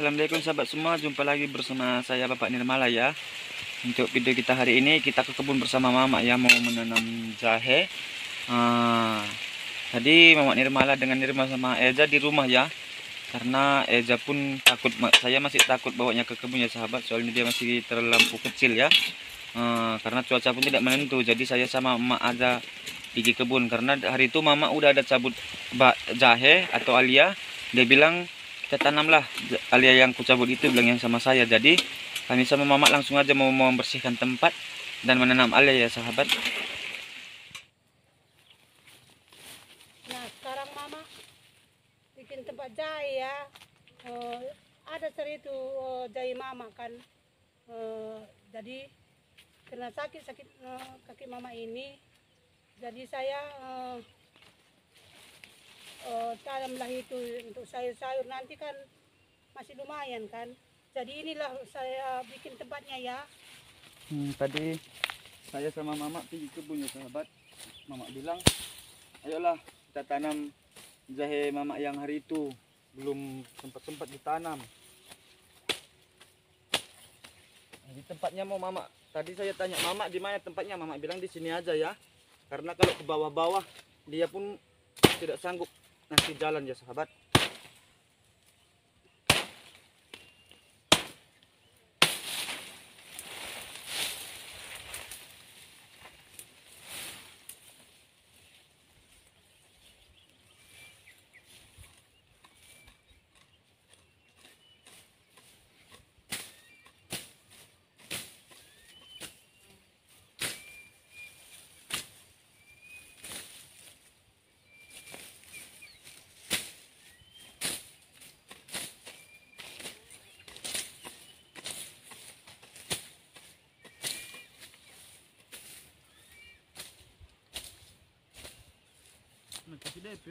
Assalamualaikum sahabat semua, jumpa lagi bersama saya Bapak Nirmala ya. Untuk video kita hari ini kita ke kebun bersama Mama ya mau menanam jahe. Ah, tadi Mama Nirmala dengan Nirma sama Eza di rumah ya. Karena Eza pun takut, saya masih takut bawanya ke kebun ya sahabat, soalnya dia masih terlalu kecil ya. Ah, karena cuaca pun tidak menentu, jadi saya sama Mama ada pergi kebun karena hari itu Mama udah ada cabut jahe atau alia. Dia bilang kita tanamlah alia yang kucabut itu bilang yang sama saya. Jadi kami sama mama langsung aja mau membersihkan tempat dan menanam alia ya sahabat. Nah sekarang mama bikin tempat jahe ya. Uh, ada seri itu uh, jahe mama kan. Uh, jadi kena sakit sakit uh, kaki mama ini. Jadi saya uh, uh, tanamlah itu untuk sayur-sayur. Nanti kan masih lumayan kan. Jadi inilah saya bikin tempatnya ya. Hmm, tadi saya sama mama pergi kebun ya sahabat. Mama bilang ayolah kita tanam jahe mama yang hari itu. Belum sempat-sempat ditanam. Di tempatnya mau mama tadi saya tanya mama di mana tempatnya? Mama bilang di sini aja ya. Karena kalau ke bawah-bawah dia pun tidak sanggup nanti jalan ya sahabat Nakapidai pe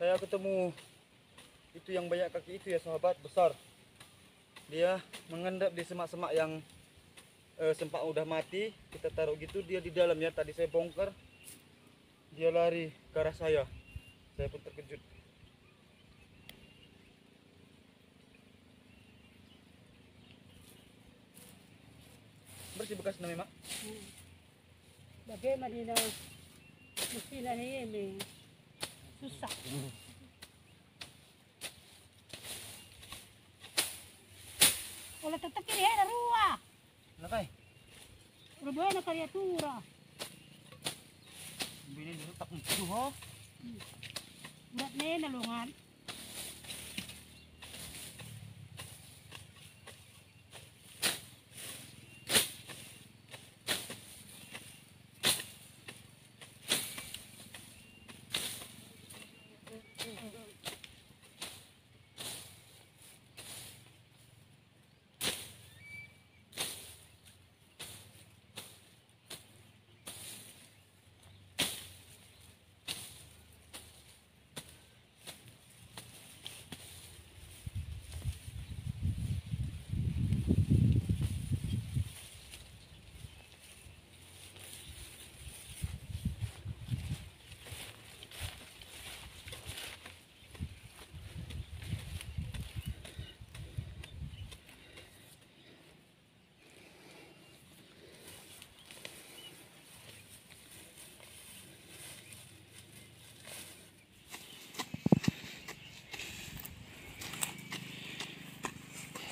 Saya ketemu itu yang banyak kaki itu ya sahabat besar. Dia mengendap di semak-semak yang eh, sempat udah mati. Kita taruh gitu dia di dalam ya. Tadi saya bongkar. Dia lari ke arah saya. Saya pun terkejut. Bersih bekas nama mak bagaimana ini mesin ini susah oleh tetap kiri ada ruah nakay udah boleh na kreatura bini dulu tak muncul ho udah nih nalungan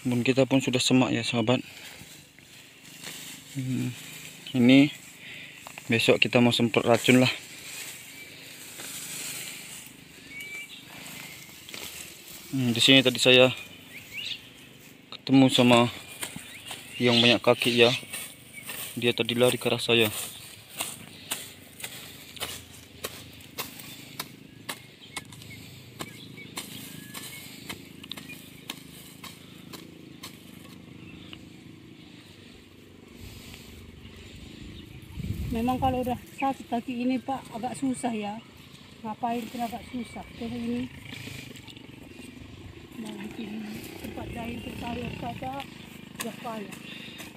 kebun kita pun sudah semak ya sahabat. Hmm, ini besok kita mau semprot racun lah. Hmm, di sini tadi saya ketemu sama yang banyak kaki ya. Dia tadi lari ke arah saya Memang kalau udah satu kaki ini Pak agak susah ya. Ngapain pun agak susah. Coba ini. Mau bikin tempat jahit sayur saja udah payah.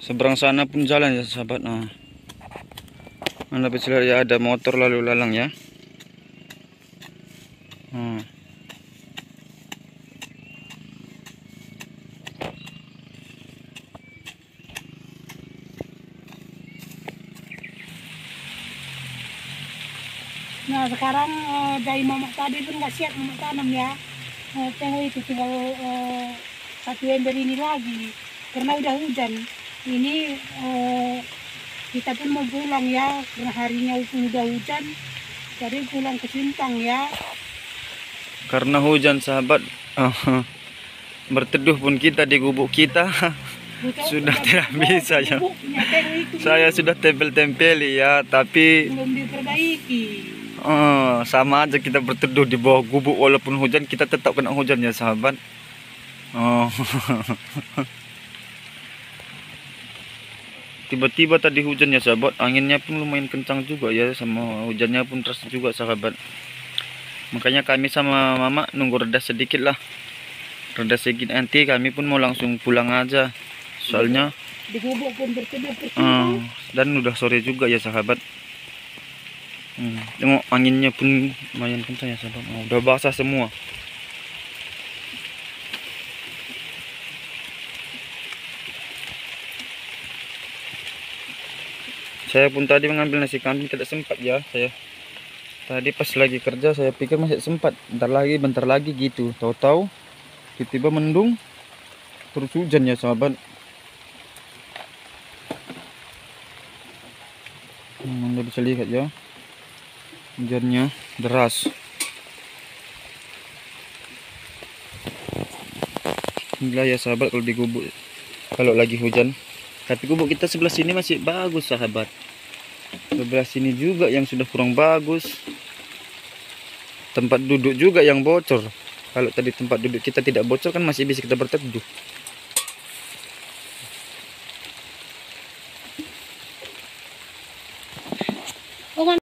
seberang sana pun jalan ya sahabat nah anda bisa lihat ya ada motor lalu lalang ya Hmm. Nah sekarang eh, dari mama tadi pun nggak siap mama tanam ya. Eh, tengok itu tinggal eh, satu ember ini lagi karena udah hujan. Ini eh, kita pun mau pulang ya karena harinya udah hujan. Jadi pulang ke Simpang ya. karena hujan sahabat berteduh pun kita di gubuk kita Betul, Sudah udah tidak bisa ya. saya sudah tempel-tempeli ya tapi belum diperbaiki. Eh, sama aja kita berteduh di bawah gubuk walaupun hujan kita tetap kena hujan ya sahabat. Oh. tiba-tiba tadi hujan ya sahabat. Anginnya pun lumayan kencang juga ya sama hujannya pun terasa juga sahabat. Makanya kami sama mama nunggu reda sedikit lah. Reda sedikit. Nanti kami pun mau langsung pulang aja. Soalnya Di gubuk pun berteduh eh, dan udah sore juga ya sahabat hmm, tengok anginnya pun lumayan kencang ya sahabat Oh, udah basah semua. Saya pun tadi mengambil nasi kambing tidak sempat ya saya. Tadi pas lagi kerja saya pikir masih sempat. Bentar lagi bentar lagi gitu. Tahu-tahu tiba-tiba mendung terus hujan ya sahabat hmm, anda bisa lihat ya hujannya deras. Gila ya sahabat kalau di gubuk kalau lagi hujan. Tapi gubuk kita sebelah sini masih bagus sahabat. Sebelah sini juga yang sudah kurang bagus. Tempat duduk juga yang bocor. Kalau tadi tempat duduk kita tidak bocor kan masih bisa kita berteduh